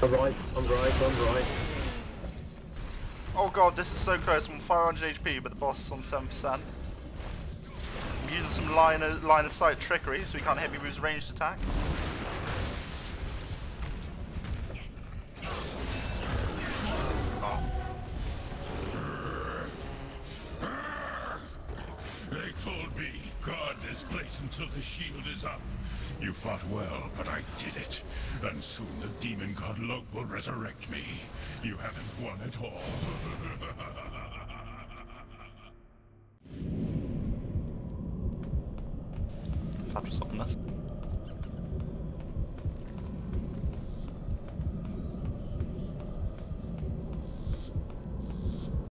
On right, on right, on right. Oh god, this is so close. I'm on 500 HP, but the boss is on 7%. I'm using some line of, line of sight trickery, so he can't hit me with his ranged attack. Told me, guard this place until the shield is up. You fought well, but I did it. And soon the demon god Lok will resurrect me. You haven't won at all. That was ominous.